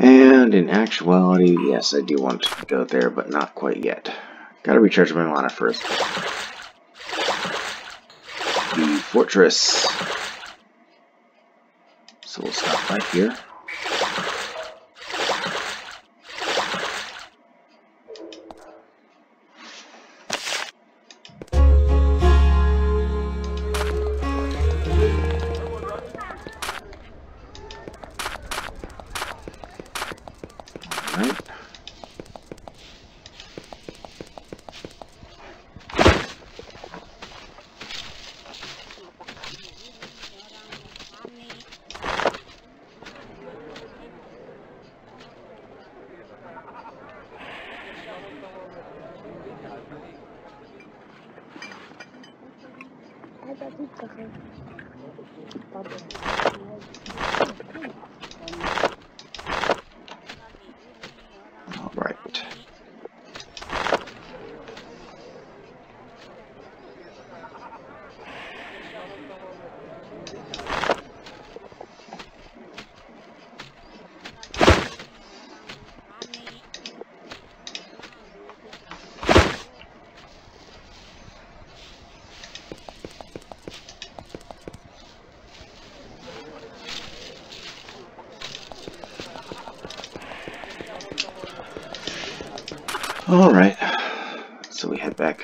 And in actuality, yes, I do want to go there, but not quite yet. Gotta recharge my mana first. The fortress. So we'll stop right here.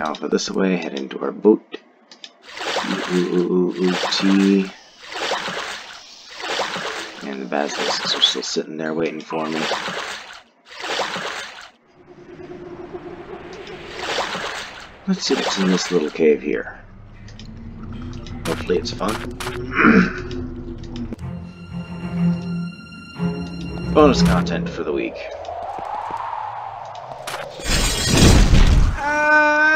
Off this way, head into our boat. And the basilisks are still sitting there waiting for me. Let's see what's in this little cave here. Hopefully it's fun. Bonus content for the week. Ah!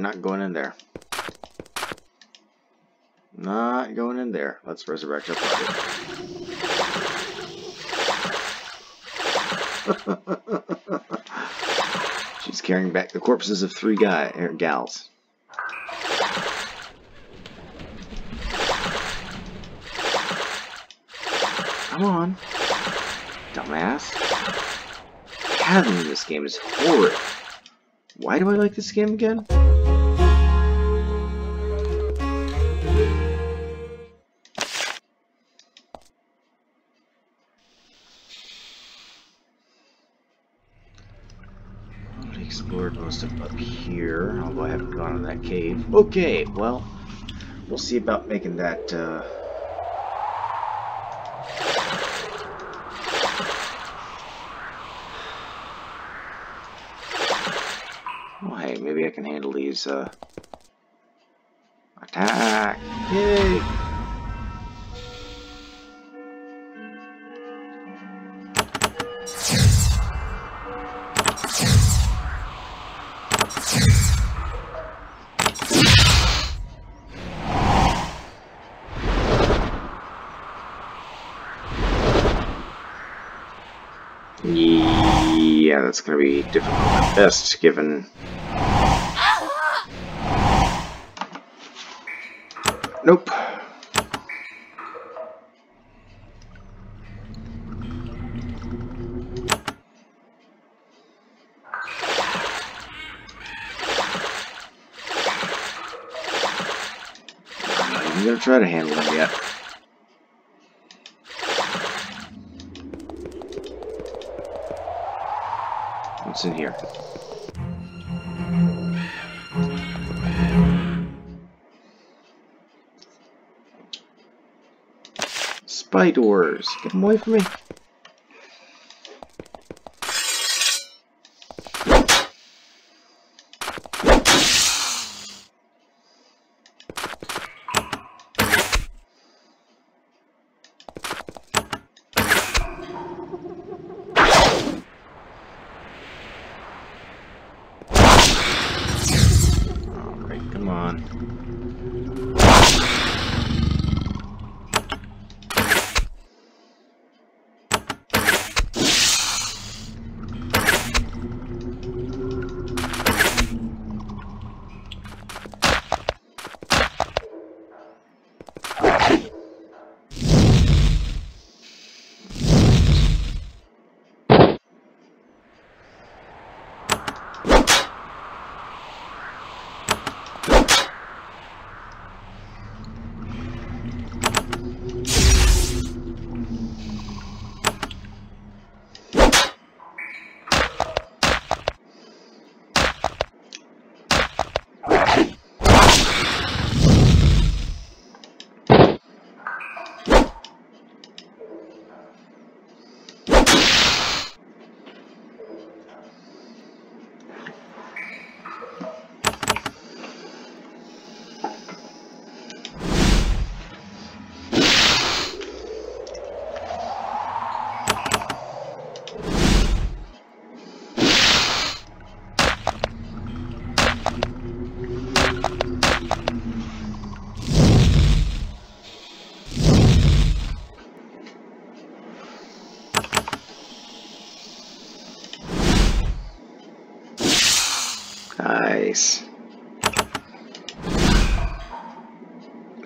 Not going in there. Not going in there. Let's resurrect her. She's carrying back the corpses of three guy er, gals. Come on. Dumbass. Having this game is horrid. Why do I like this game again? Gone in that cave. Okay, well, we'll see about making that, uh... Well, hey, maybe I can handle these, uh... Attack! Yay! That's going to be difficult at best, given... Nope. I'm going to try to handle him yet. Spiders! Get them away from me!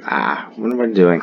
Ah, what am I doing?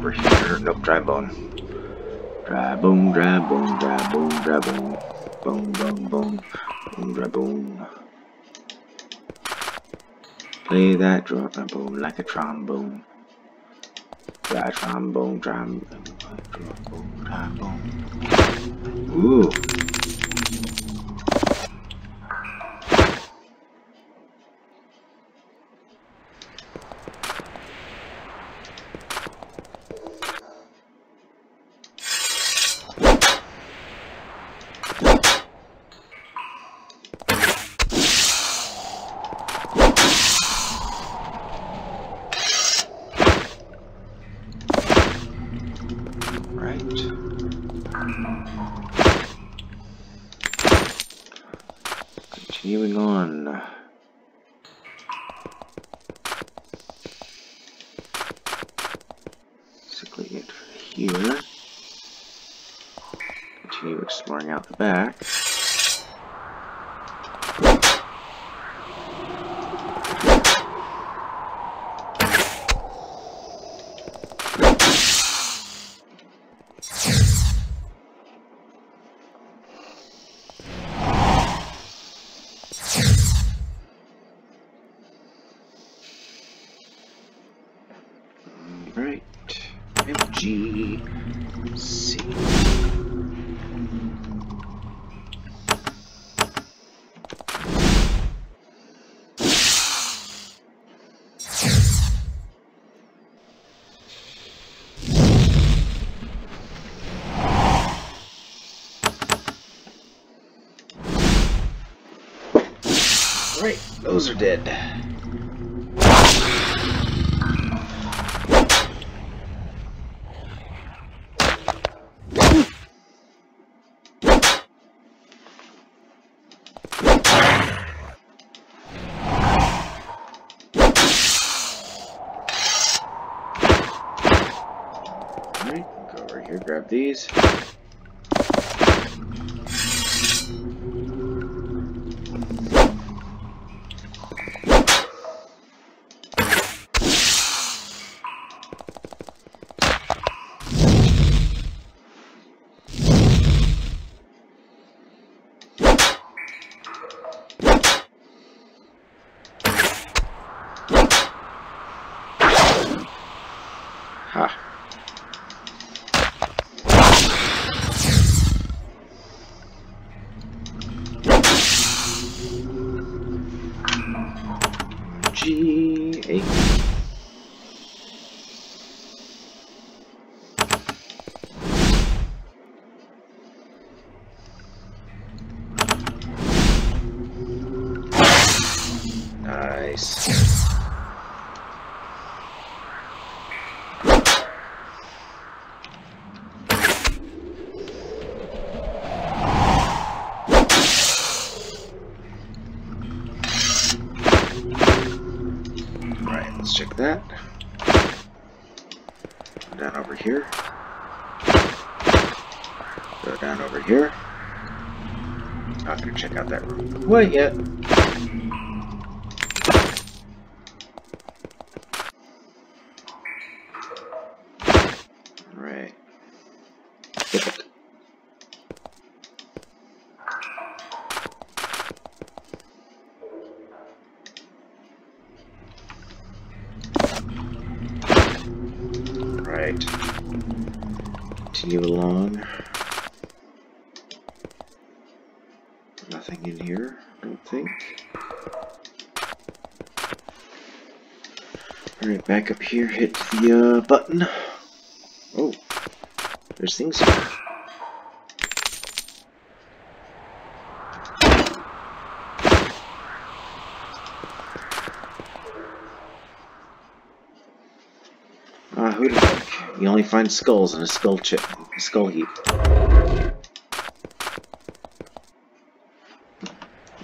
Over here. Nope, dry bone. Dry bone, dry bone, dry bone, dry bone. Boom, boom, boom. Boom, dry bone. Play that dry bone like a trombone. Dry trombone, trombone, trombone, trombone. Ooh. Exploring out the back. Those are dead. Go over here, grab these. That. Go down over here. Go down over here. Not gonna check out that room quite yet. Right. Hit it. Continue along. Nothing in here, I don't think. Alright, back up here, hit the uh, button. Oh, there's things here. Ah, who'd have think? You only find skulls in a skull chip, a skull heap.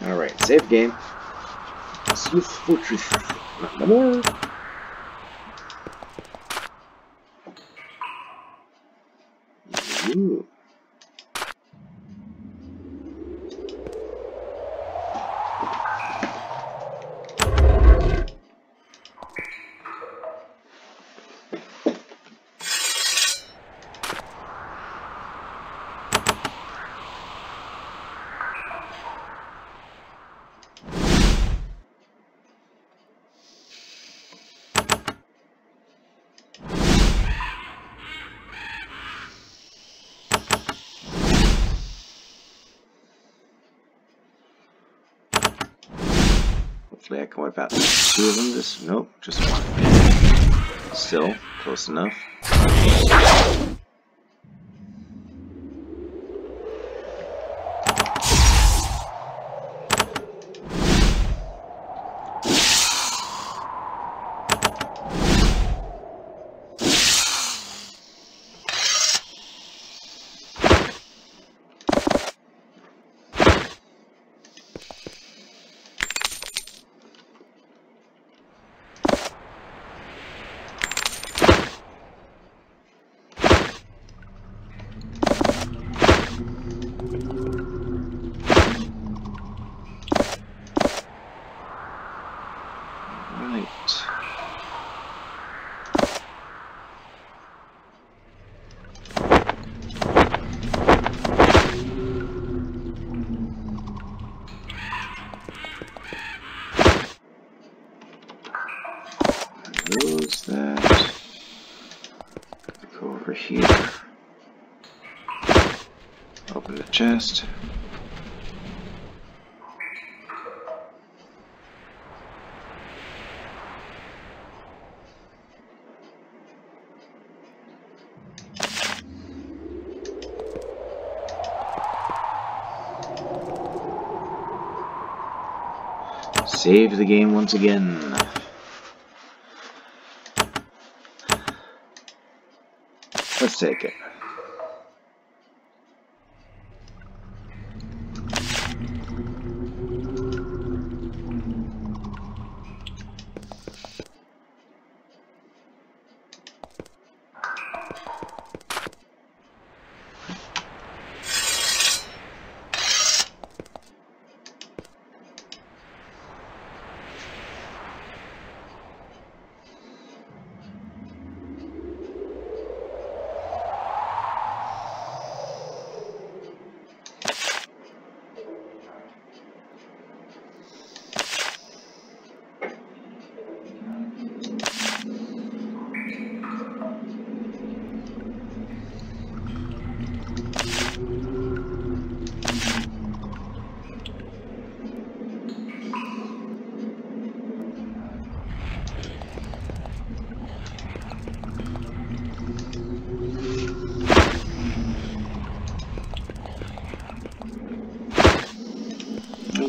Alright, save game. Slith Fortress. No more. Ooh. Hopefully I can wipe out two of them. This, nope, just one. Still, close enough. Right. Close that. Go over Open the chest. Save the game once again. Let's take it.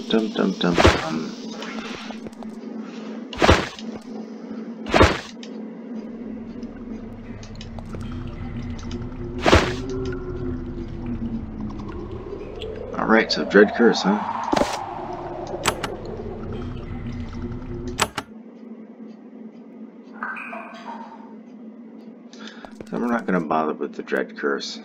Dum dum dum dum. Alright, so Dread Curse, huh? So we're not going to bother with the Dread Curse.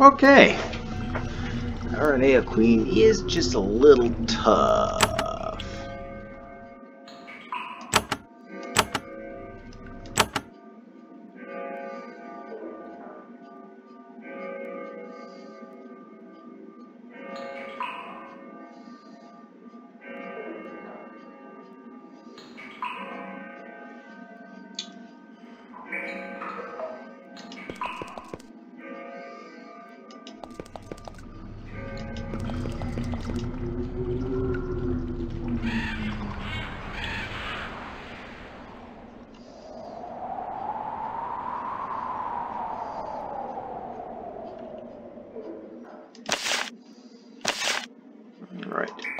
Okay. Aranea Queen is just a little tough. Alright.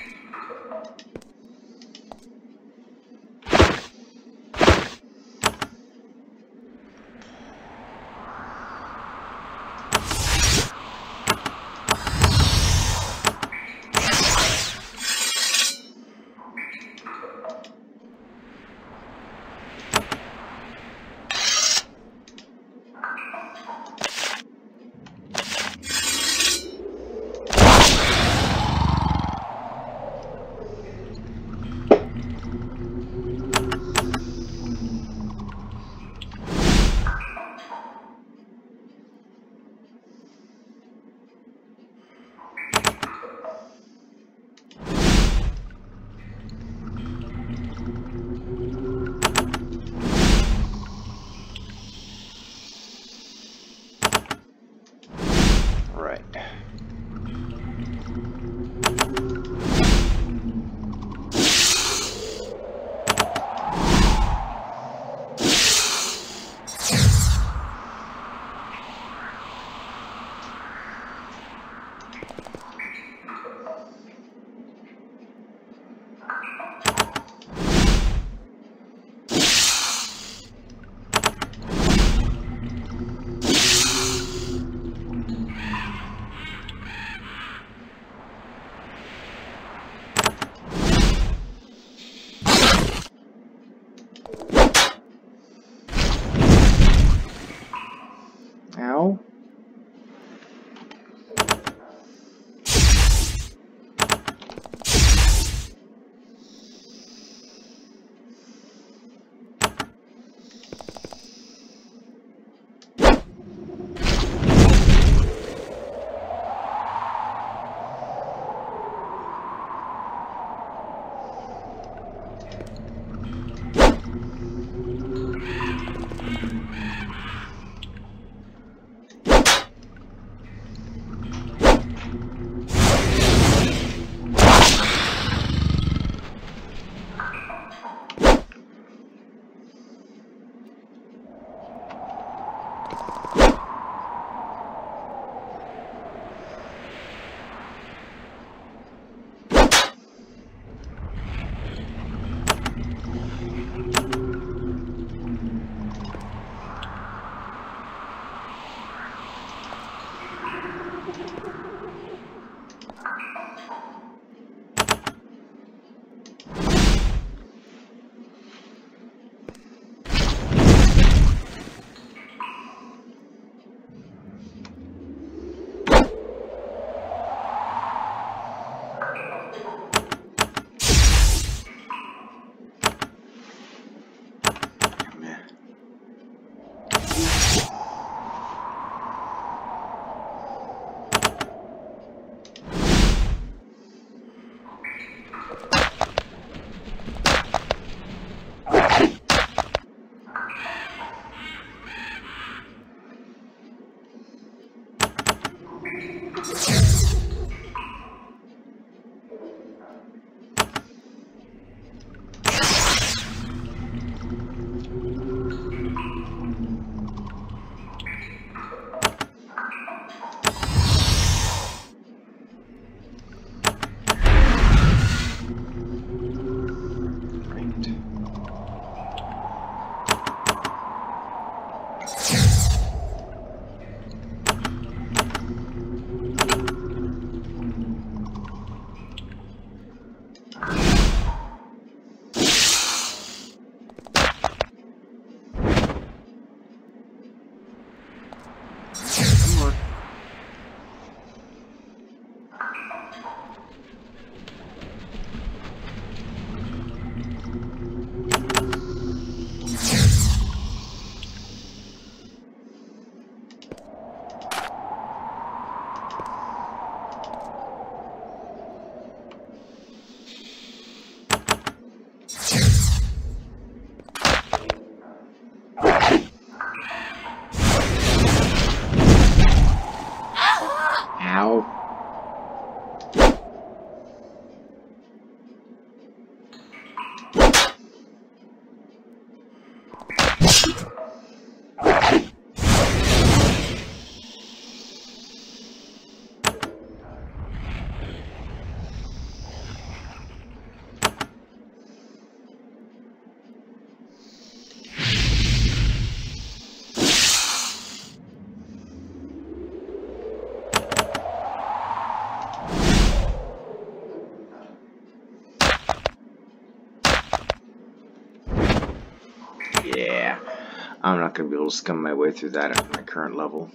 Going to be able to scum my way through that at my current level.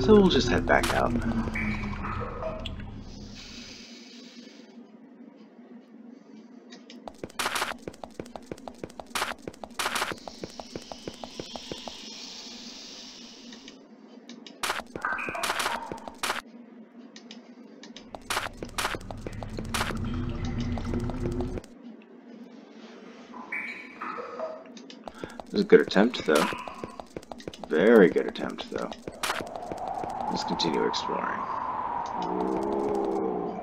So we'll just head back out. It was a good attempt, though. Very good attempt, though. Let's continue exploring. Ooh.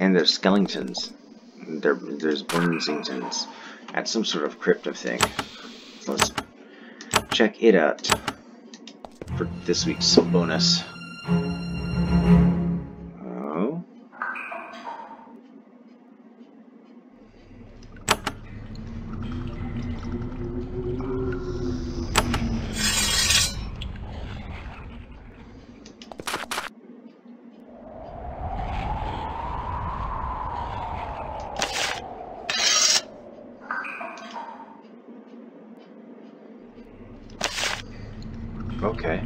And there's skeletons. There, there's Burnsingtons at some sort of crypt, think. So let's check it out for this week's bonus. Okay.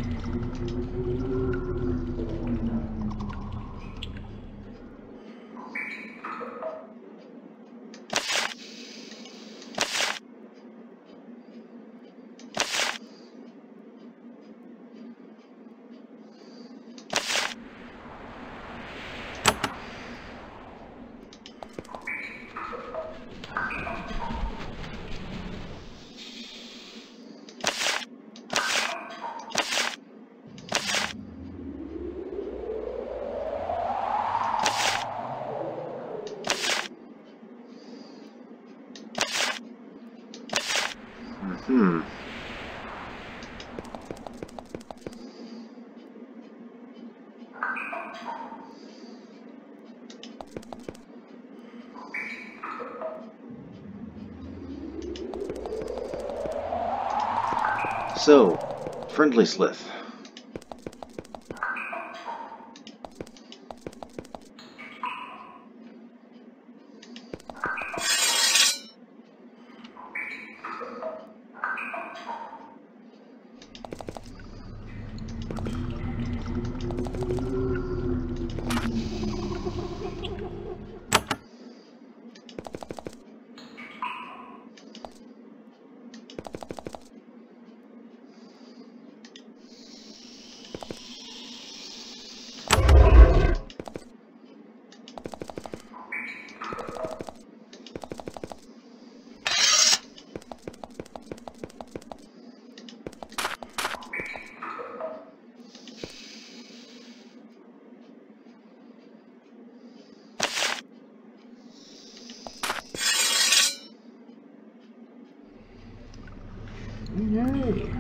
So, friendly Slith. Yay.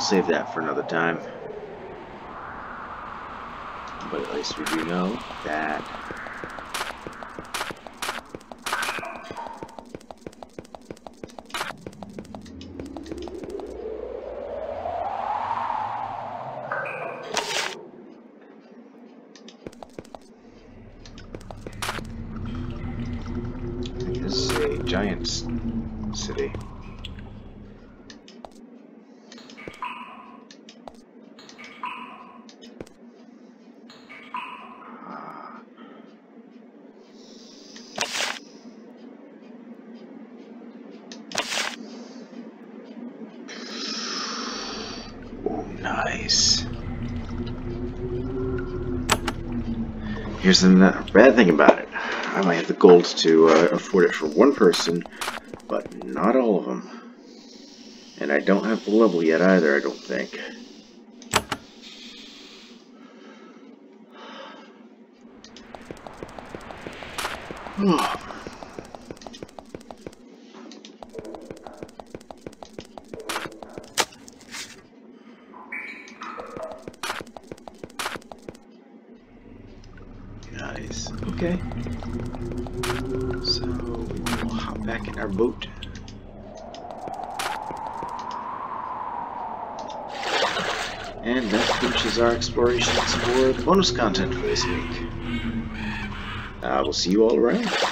We'll save that for another time. But at least we do know that Nice. Here's the bad thing about it. I might have the gold to uh, afford it for one person, but not all of them. And I don't have the level yet either, I don't think. Oh. For the bonus content for this week. Uh, we'll see you all around.